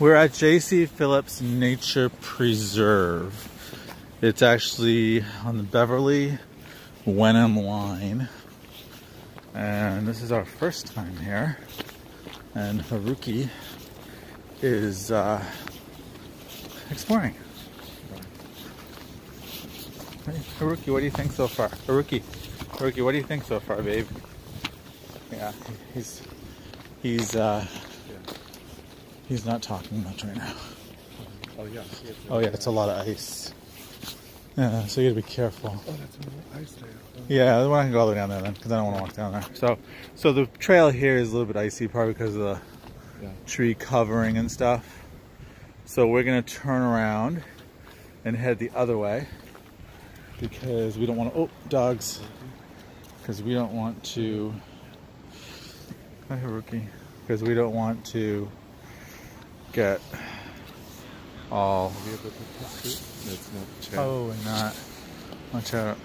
We're at J.C. Phillips Nature Preserve. It's actually on the Beverly Wenham line. And this is our first time here. And Haruki is uh, exploring. Hey, Haruki, what do you think so far? Haruki, Haruki, what do you think so far, babe? Yeah, he's he's uh, he's not talking much right now. Oh yeah. Oh yeah, it's a lot of ice. Yeah, so you gotta be careful. Oh, that's more ice there. Oh, Yeah, we're not gonna go all the way down there then, because I don't want to walk down there. So, so the trail here is a little bit icy, probably because of the Yeah. tree covering and stuff. So we're gonna turn around and head the other way because we don't want to. Oh, dogs! Mm-hmm. Because we don't want to. Hi, Haruki. Because we don't want to Oh. not chair. Oh, and not. Watch out.